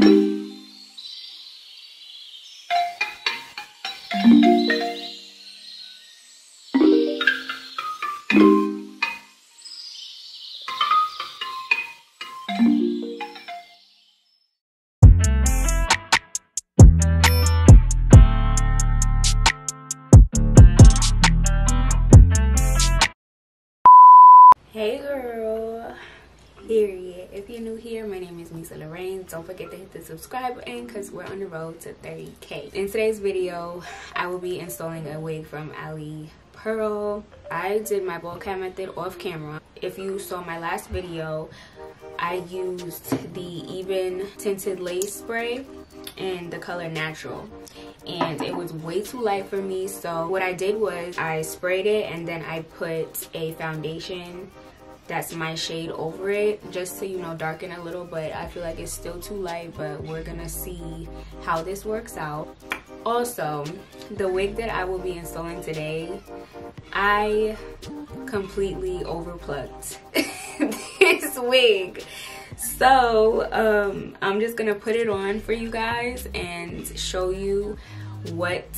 Hey the subscribe button because we're on the road to 30k. In today's video, I will be installing a wig from Ali Pearl. I did my ball cap method off camera. If you saw my last video, I used the Ebin tinted lace spray in the color natural and it was way too light for me so what I did was I sprayed it and then I put a foundation that's my shade over it just to you know darken a little but I feel like it's still too light but we're gonna see how this works out. Also the wig that I will be installing today I completely overplucked this wig. So um, I'm just gonna put it on for you guys and show you what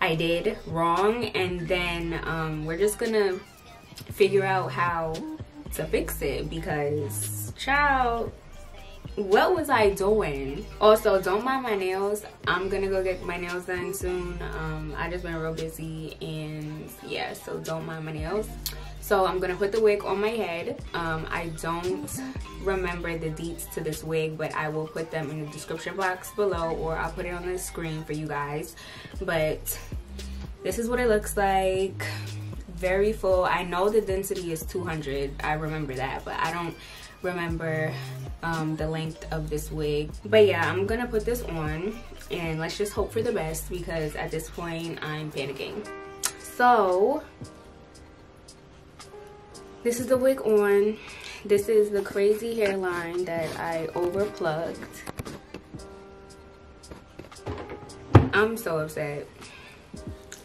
I did wrong and then um, we're just gonna figure out how to fix it because child what was I doing? Also, don't mind my nails. I'm gonna go get my nails done soon. Um, I just been real busy and yeah, so don't mind my nails. So I'm gonna put the wig on my head. Um, I don't remember the deets to this wig, but I will put them in the description box below or I'll put it on the screen for you guys. But this is what it looks like very full. I know the density is 200. I remember that, but I don't remember um, the length of this wig. But yeah, I'm gonna put this on and let's just hope for the best because at this point I'm panicking. So, this is the wig on. This is the crazy hairline that I overplugged. I'm so upset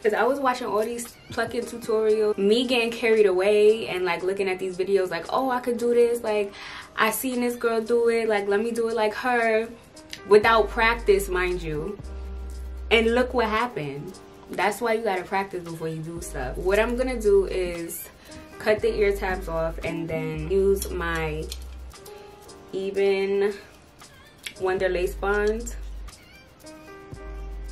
because I was watching all these plucking tutorials me getting carried away and like looking at these videos like oh I could do this like I seen this girl do it like let me do it like her without practice mind you. And look what happened. That's why you gotta practice before you do stuff. What I'm gonna do is cut the ear tabs off and then use my Ebin Wonder Lace Bond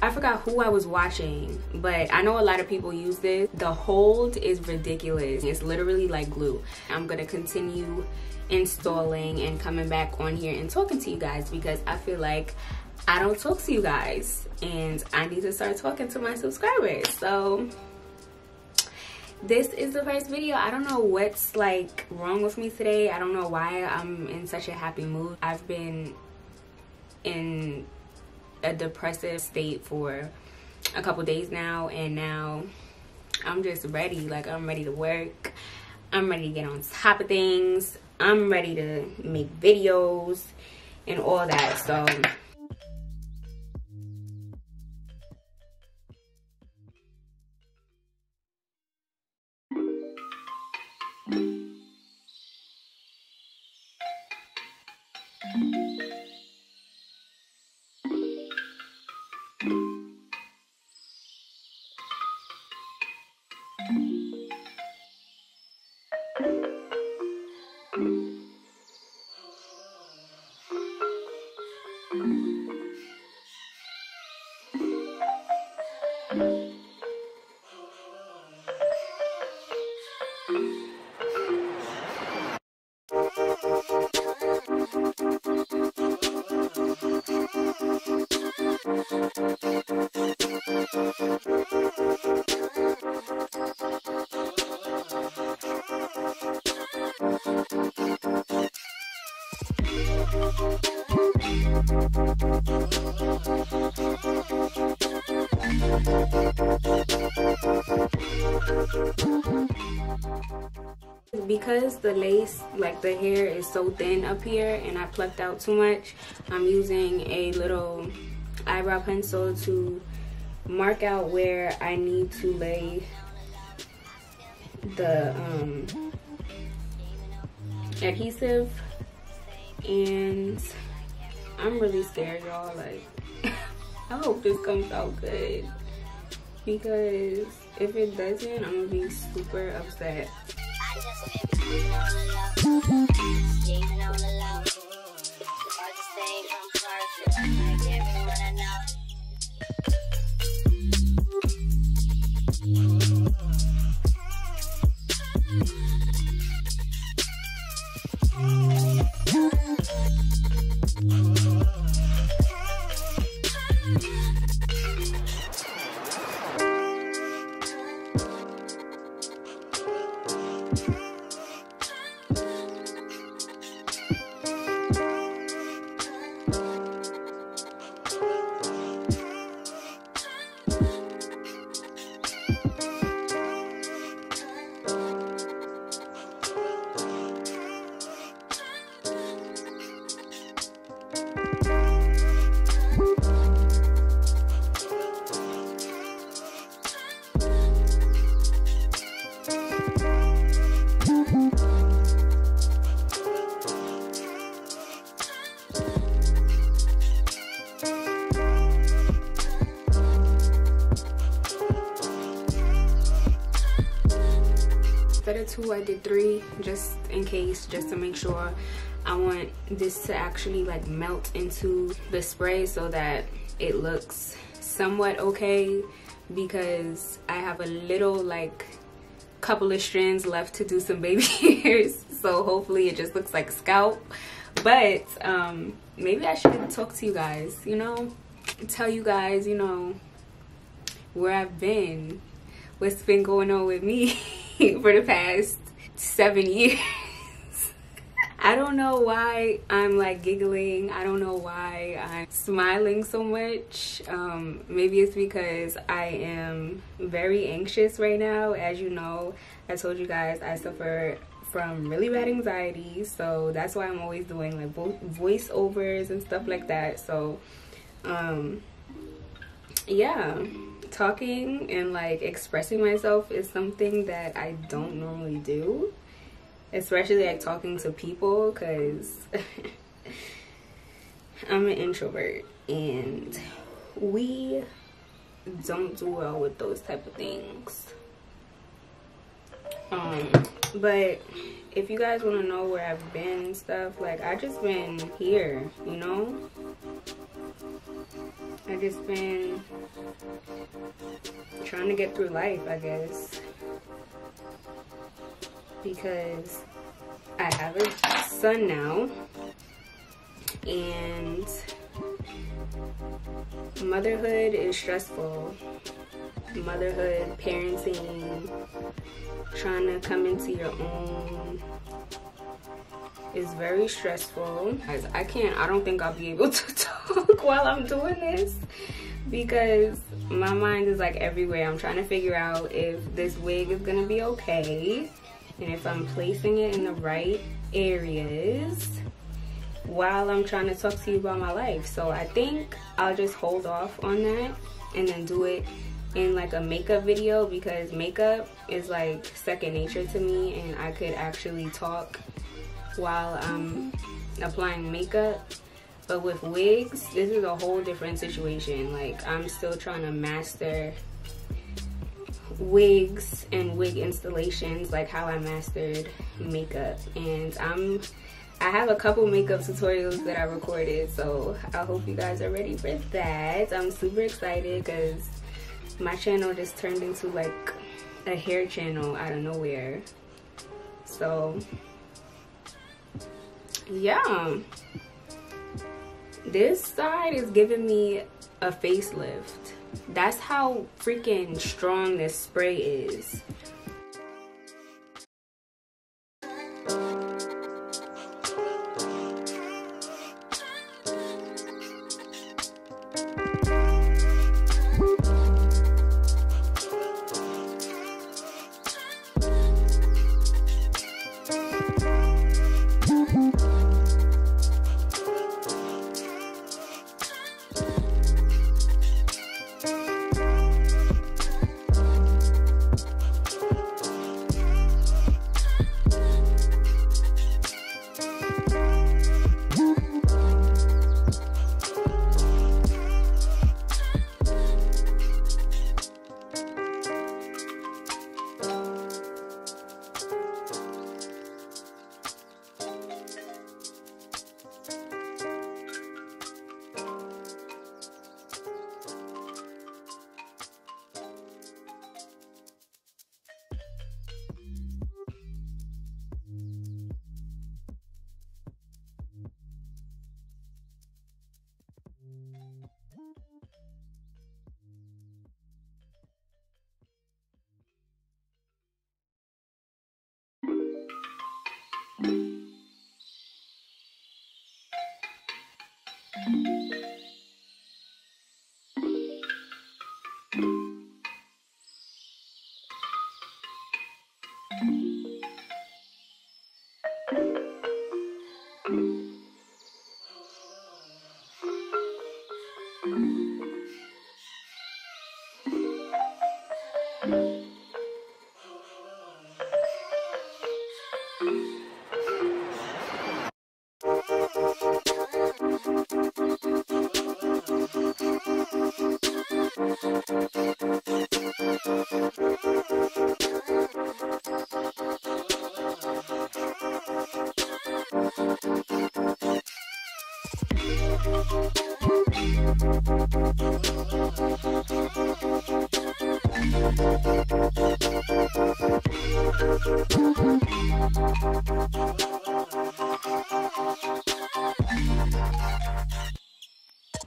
I forgot who I was watching, but I know a lot of people use this. The hold is ridiculous. It's literally like glue. I'm gonna continue installing and coming back on here and talking to you guys because I feel like I don't talk to you guys and I need to start talking to my subscribers. So this is the first video. I don't know what's like wrong with me today. I don't know why I'm in such a happy mood. I've been in a depressive state for a couple days now and now I'm just ready. Like I'm ready to work. I'm ready to get on top of things. I'm ready to make videos and all that. So because the lace like the hair is so thin up here and I plucked out too much I'm using a little eyebrow pencil to mark out where I need to lay the um, adhesive and I'm really scared, y'all. Like, I hope this comes out good. Because if it doesn't, I'm gonna be super upset. Instead of two i did three just in case just to make sure i want this to actually like melt into the spray so that it looks somewhat okay because i have a little like couple of strands left to do some baby hairs so hopefully it just looks like scalp. But um maybe i should talk to you guys you know tell you guys you know where i've been what's been going on with me for the past seven years. I don't know why I'm like giggling. I don't know why I'm smiling so much. Um, maybe it's because I am very anxious right now. As you know, I told you guys I suffer from really bad anxiety. So that's why I'm always doing like vo voiceovers and stuff like that. So, um, yeah talking and like expressing myself is something that I don't normally do especially like talking to people because I'm an introvert and we don't do well with those type of things. Um but if you guys want to know where I've been and stuff like I just been here you know I just been trying to get through life, I guess. Because I have a son now. And motherhood is stressful. Motherhood, parenting, trying to come into your own is very stressful. Guys, I can't, I don't think I'll be able to while I'm doing this because my mind is like everywhere. I'm trying to figure out if this wig is gonna be okay and if I'm placing it in the right areas while I'm trying to talk to you about my life. So I think I'll just hold off on that and then do it in like a makeup video because makeup is like second nature to me and I could actually talk while I'm applying makeup. But with wigs, this is a whole different situation. Like I'm still trying to master wigs and wig installations like how I mastered makeup. And I'm I have a couple makeup tutorials that I recorded so I hope you guys are ready for that. I'm super excited because my channel just turned into like a hair channel out of nowhere. So yeah this side is giving me a facelift. That's how freaking strong this spray is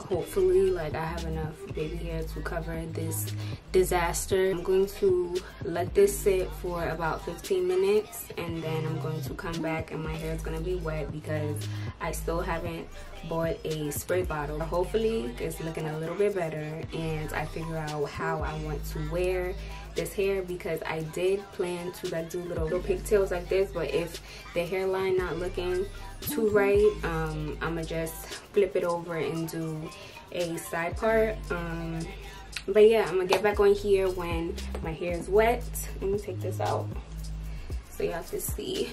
Hopefully like i have enough baby hair to cover this disaster. I'm going to let this sit for about 15 minutes and then i'm going to come back and my hair is going to be wet because i still haven't bought a spray bottle. Hopefully it's looking a little bit better and i figure out how i want to wear this hair because I did plan to like do little, little pigtails like this but if the hairline not looking too right um, I'm gonna just flip it over and do a side part um, but yeah I'm gonna get back on here when my hair is wet. Let me take this out so you have to see.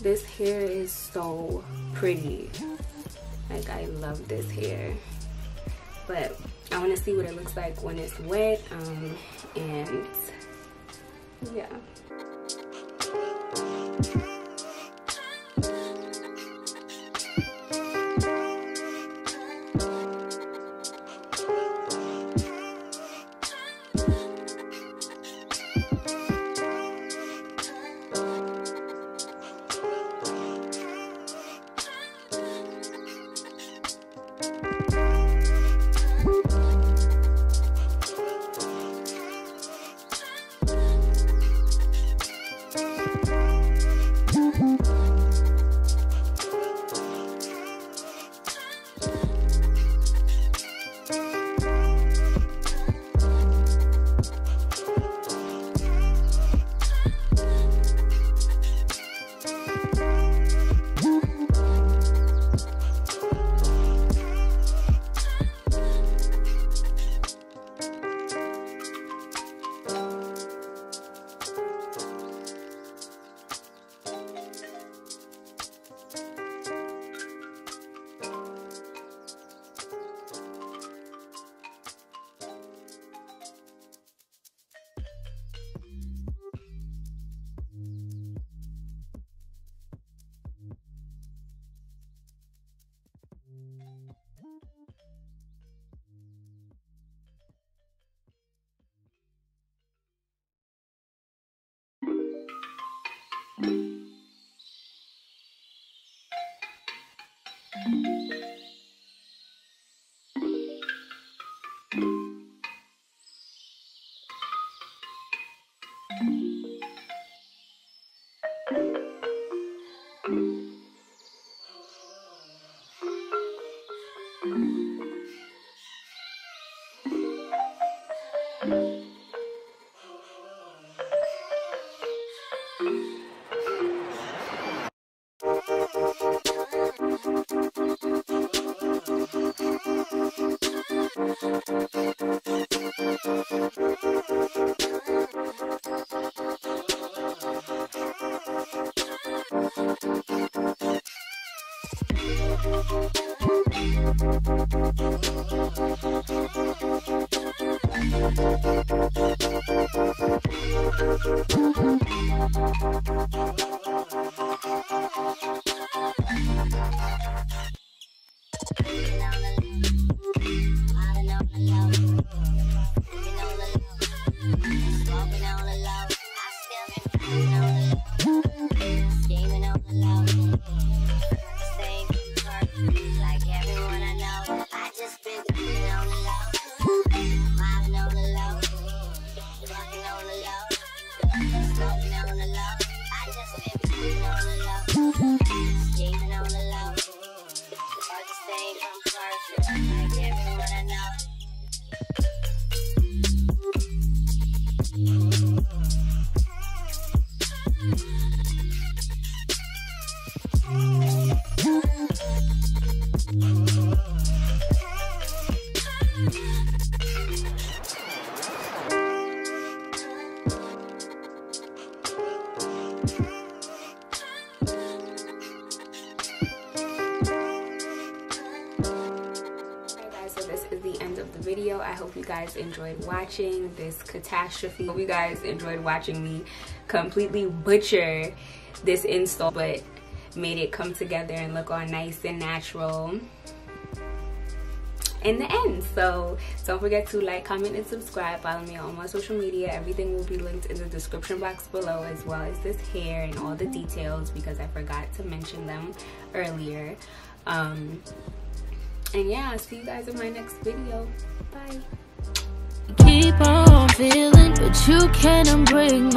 This hair is so pretty. Like I love this hair but I want to see what it looks like when it's wet um, and yeah love. Enjoyed watching this catastrophe. Hope you guys enjoyed watching me completely butcher this install but made it come together and look all nice and natural in the end. So don't forget to like comment and subscribe. Follow me on my social media. Everything will be linked in the description box below as well as this hair and all the details because i forgot to mention them earlier. Um and yeah see you guys in my next video. Bye keep on feeling but you can't break my